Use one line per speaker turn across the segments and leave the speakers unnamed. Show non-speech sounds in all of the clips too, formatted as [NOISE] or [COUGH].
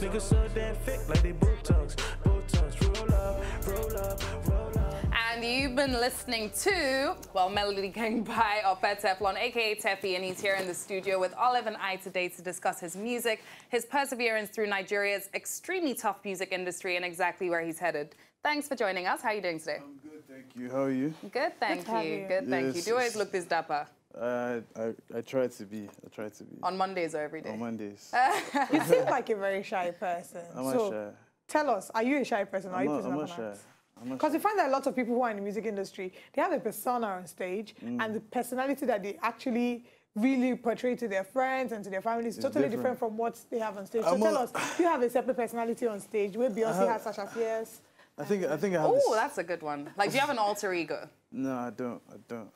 Niggas so damn fake like they Botox. Botox, roll up, roll up, roll up.
And you've been listening to, well, Melody Gang [LAUGHS] by Opet Teflon, aka Teffy, and he's here in the studio with Olive and I today to discuss his music, his perseverance through Nigeria's extremely tough music industry, and exactly where he's headed. Thanks for joining us. How are you doing today?
I'm good, thank you. How are you?
Good, thank
to have
you.
you.
Good, thank you. Do you always look this dapper?
Uh, I I try to be. I try to be.
On Mondays or every day?
On Mondays. [LAUGHS]
You seem like a very shy person.
I'm not
so
shy.
tell us, are you a shy person? or are
I'm
you
not,
person
I'm
of
not
an
shy.
act?
I'm not
Because
shy.
you find that a lot of people who are in the music industry, they have a persona on stage,
Mm.
and the personality that they actually really portray to their friends and to their families is totally different.
different.
from what they have on stage. So
I'm
tell
a-
us, you have a separate personality on stage where Beyonce
have-
has Sasha Fierce.
I think I think I have.
Oh, that's a good one. Like, do you have an alter ego?
No, I don't. I don't.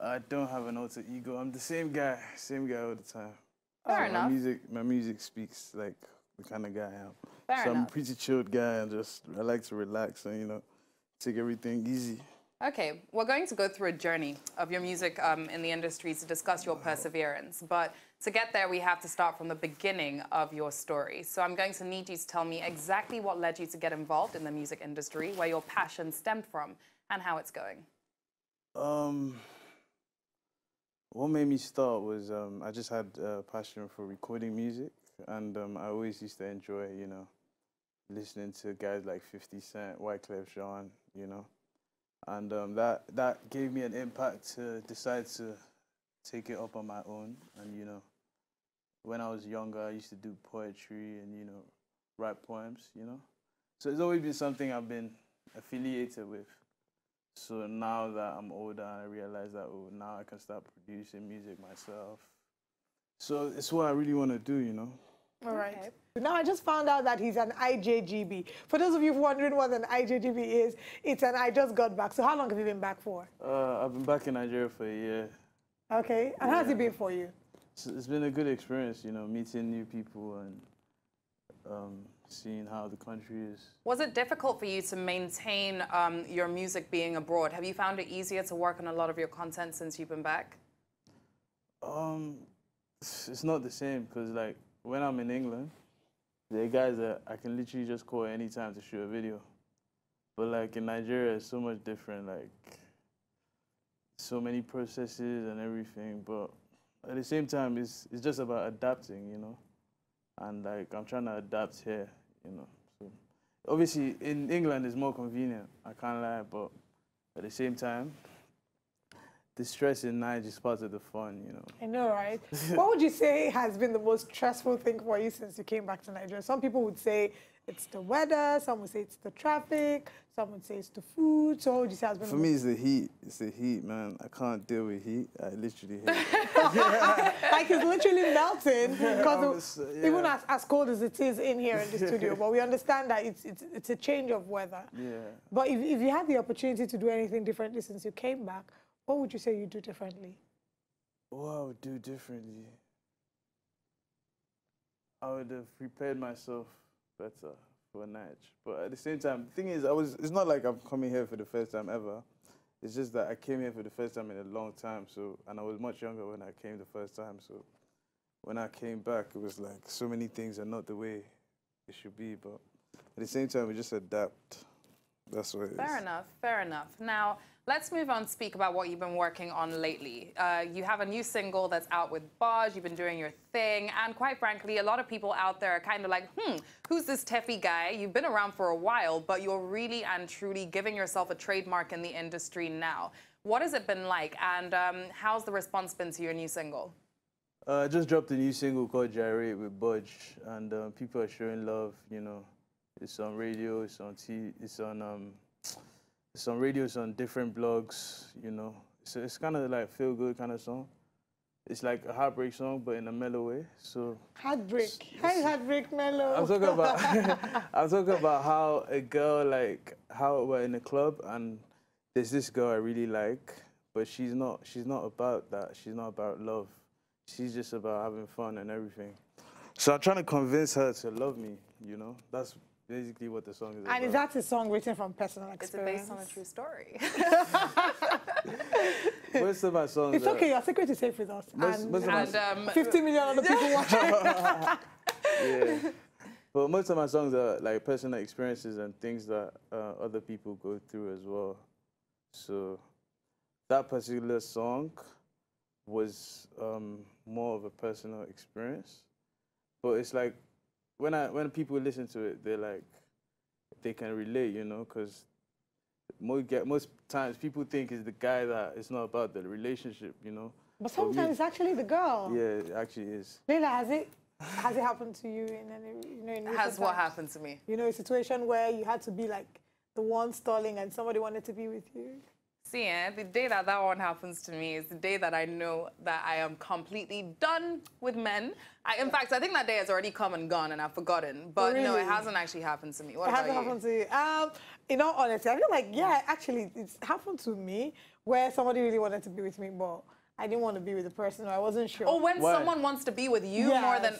I don't have an alter ego. I'm the same guy. Same guy all the time.
Fair
So
enough.
My music, my music speaks like the kind of guy I am.
Fair
so I'm a pretty chilled guy and just I like to relax and you know take everything easy.
Okay, we're going to go through a journey of your music um, in the industry to discuss your perseverance. But to get there, we have to start from the beginning of your story. So I'm going to need you to tell me exactly what led you to get involved in the music industry, where your passion stemmed from, and how it's going.
Um, what made me start was um, I just had a passion for recording music, and um, I always used to enjoy, you know, listening to guys like 50 Cent, Wyclef Jean, you know, and um, that that gave me an impact to decide to take it up on my own, and you know, when I was younger, I used to do poetry and you know, write poems, you know, so it's always been something I've been affiliated with. So now that I'm older, I realize that oh, now I can start producing music myself. So it's what I really want to do, you know.
All right.
Okay.
Now I just found out that he's an IJGB. For those of you wondering what an IJGB is, it's an I just got back. So how long have you been back for?
Uh, I've been back in Nigeria for a year.
Okay. And how's it been for you?
It's, it's been a good experience, you know, meeting new people and um, seeing how the country is.
Was it difficult for you to maintain um, your music being abroad? Have you found it easier to work on a lot of your content since you've been back?
Um, it's not the same because like when I'm in England, there are guys that I can literally just call anytime to shoot a video. But like in Nigeria, it's so much different. Like so many processes and everything. But at the same time, it's it's just about adapting, you know. And like I'm trying to adapt here, you know. So obviously in England it's more convenient. I can't lie, but at the same time, the stress in Nigeria is part of the fun, you know.
I know, right? [LAUGHS] what would you say has been the most stressful thing for you since you came back to Nigeria? Some people would say it's the weather, some would say it's the traffic, some would say it's the food. So what would you say has been
For me, it's the heat. It's the heat, man. I can't deal with heat. I literally hate it. [LAUGHS]
like it's literally melting because
was, uh,
even as, as cold as it is in here in the studio, but we understand that it's, it's, it's a change of weather.
Yeah.
But if, if you had the opportunity to do anything differently since you came back, what would you say you'd do differently?
What I would do differently? I would have prepared myself better for Nige. But at the same time, the thing is, I was. It's not like I'm coming here for the first time ever. It's just that I came here for the first time in a long time. So, and I was much younger when I came the first time. So, when I came back, it was like so many things are not the way it should be. But at the same time, we just adapt. That's what it is.
Fair enough, fair enough. Now, let's move on, speak about what you've been working on lately. Uh, you have a new single that's out with Baj, you've been doing your thing, and quite frankly, a lot of people out there are kind of like, hmm, who's this Teffy guy? You've been around for a while, but you're really and truly giving yourself a trademark in the industry now. What has it been like, and um, how's the response been to your new single?
Uh, I just dropped a new single called Gyrate with Budge, and uh, people are showing love. You know, it's on radio, it's on T, it's on um, it's on radio, it's on different blogs. You know, so it's kind of like feel good kind of song. It's like a heartbreak song, but in a mellow way. So
Heartbreak. How heartbreak mellow?
I'm talking [LAUGHS] about [LAUGHS] I'm talking about how a girl like how we're in a club and there's this girl I really like, but she's not she's not about that. She's not about love. She's just about having fun and everything. So I'm trying to convince her to love me, you know? That's basically what the song is about.
and is that a song written from personal
Is it
experience?
based on a true story? [LAUGHS]
Most of my songs
It's
are-
okay, your secret is safe with us.
Most-
and
most of my
and um,
50 million other people [LAUGHS] watching.
yeah. [LAUGHS] But most of my songs are like personal experiences and things that uh, other people go through as well. So that particular song was um, more of a personal experience. But it's like when I when people listen to it, they're like they can relate, you know, because most get most times people think it's the guy that it's not about the relationship, you know.
But sometimes it's actually the girl.
Yeah, it actually is.
Leila, has it has it happened to you in any you know in recent
Has what happened to me?
You know, a situation where you had to be like the one stalling and somebody wanted to be with you.
See, eh, the day that that one happens to me is the day that I know that I am completely done with men. I, in fact, I think that day has already come and gone and I've forgotten. But no, it hasn't actually happened to me. What
It
about
hasn't
you?
happened to you. Um, in all honesty, I feel like yeah, actually, it's happened to me where somebody really wanted to be with me, but I didn't want to be with the person, or I wasn't sure.
Or when
Why?
someone wants to be with you more than.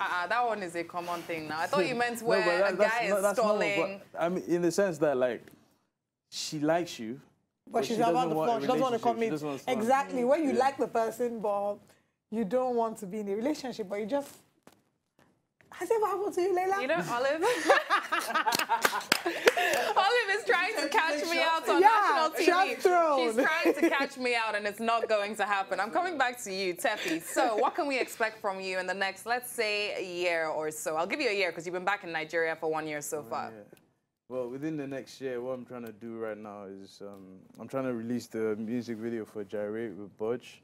Uh, that one is a common thing now. I thought you [LAUGHS] meant
No,
where
but that-
a
that's
guy
not-
is
that's normal, but, I mean, in the sense that like she likes you,
but she's
she
about
doesn't
the
want
phone. She doesn't want to
relationship, she
commit.
want to
Exactly. When you
Yeah.
like the person, but you don't want to be in a relationship, but you just. Has it ever happened to you, Leila?
You know, Olive. [LAUGHS] Olive is trying to catch me out on
Yeah,
national
shut
TV.
throne.
She's trying to [LAUGHS] catch me out, and it's not going to happen. I'm coming back to you, Teffy. So, what can we expect from you in the next, let's say, a year or so? I'll give you a year because you've been back in Nigeria for one year so far.
Yeah. Well, within the next year, what I'm trying to do right now is um, I'm trying to release the music video for Gyrate with Budge.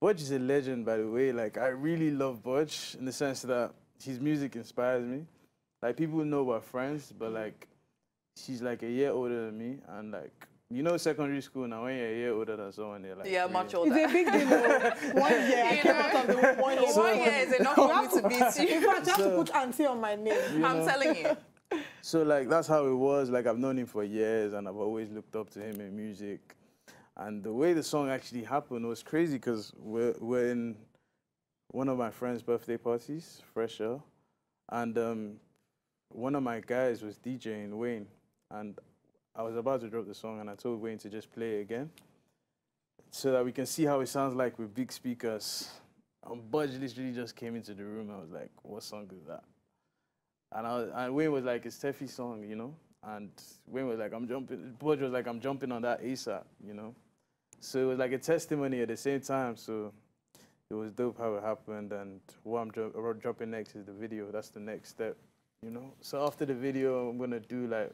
Budge is a legend, by the way. Like, I really love Budge in the sense that his music inspires me. Like, people know we're friends, but like, she's like a year older than me. And like, you know, secondary school now, when you're a year older than someone, they're like,
Yeah,
really-
much
It's a big deal. [LAUGHS] one year, I
You
came
know?
out of the one year.
One year is enough for me to [LAUGHS] beat
In
you.
fact, you have to put auntie on my name.
I'm
know?
telling you.
So like that's how it was. Like I've known him for years, and I've always looked up to him in music. And the way the song actually happened was crazy because we're we're in one of my friends' birthday parties, Fresh Air, and um, one of my guys was DJing Wayne, and I was about to drop the song, and I told Wayne to just play it again, so that we can see how it sounds like with big speakers. And Budge literally just came into the room. I was like, "What song is that?" And, I and Wayne was like, it's Steffi's song, you know? And Wayne was like, I'm jumping, Budge was like, I'm jumping on that ASAP, you know? So it was like a testimony at the same time. So it was dope how it happened. And what I'm dro- dropping next is the video. That's the next step, you know? So after the video, I'm going to do like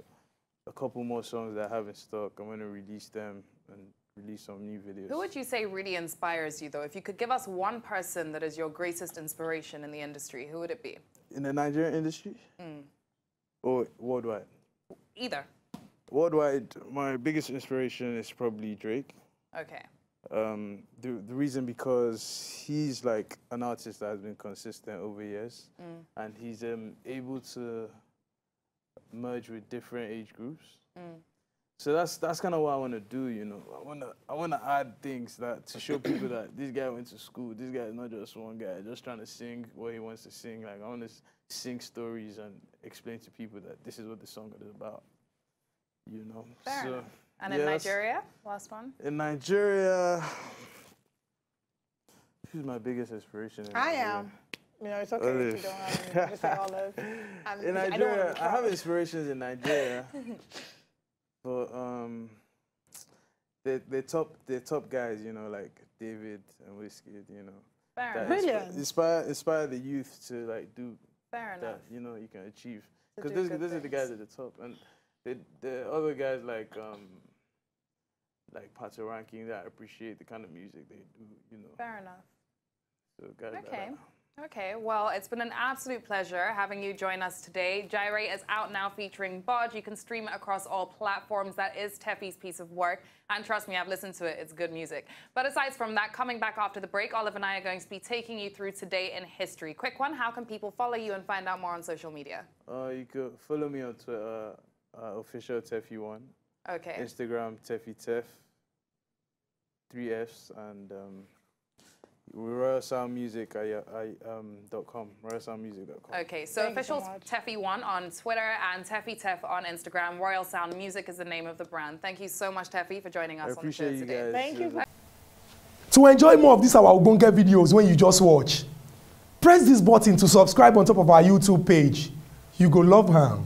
a couple more songs that I have in stock. I'm going to release them and release some new videos.
Who would you say really inspires you, though? If you could give us one person that is your greatest inspiration in the industry, who would it be?
In the Nigerian industry? Or worldwide?
Either.
Worldwide, my biggest inspiration is probably Drake.
Okay.
Um, the, the reason because he's like an artist that has been consistent over years, and he's um, able to merge with different age groups. So that's that's kind of what I want to do. You know, I want to I want to add things that to show people that this guy went to school. This guy is not just one guy just trying to sing what he wants to sing. Like I want to sing stories and explain to people that this is what the song is about. You know.
Fair
so,
enough. And in
yeah,
Nigeria, last one.
in Nigeria, who's my biggest inspiration? In
I
Nigeria?
am. You know, it's okay if you don't have any. [LAUGHS] Just say olive.
In
I don't
Nigeria,
want
I, have inspirations in Nigeria, [LAUGHS] but um, the the top the top guys, you know, like Davido and Wizkid, you know,
Fair
that
Brilliant.
inspire inspire the youth to like do
Fair enough.
that, you know, you can achieve. Because those those are the guys at the top, and the the other guys like um. Like Patoranking, that appreciate the kind of music they do, you know.
Fair enough.
So guys
Okay. Okay, well, it's been an absolute pleasure having you join us today. Gyrate is out now featuring Bodge. You can stream it across all platforms. That is Teffy's piece of work. And trust me, I've listened to it. It's good music. But aside from that, coming back after the break, Olive and I are going to be taking you through today in history. Quick one, how can people follow you and find out more on social media?
Uh, you could follow me on Twitter, uh, official Teffy1,
Okay.
Instagram Teffy Teff, three Fs, and um, Royal Sound Music, I, I, um, dot com, royalsoundmusic.com.
Okay, so
Thank you so
official
much.
Teffy1 on Twitter and Teffy Teff on Instagram. Royal Sound Music is the name of the brand. Thank you so much, Teffy, for joining us
I
on the show
you
today.
guys.
Thank you.
To enjoy more of these our Ogbonge videos when you just watch, press this button to subscribe on top of our YouTube page. You go love her.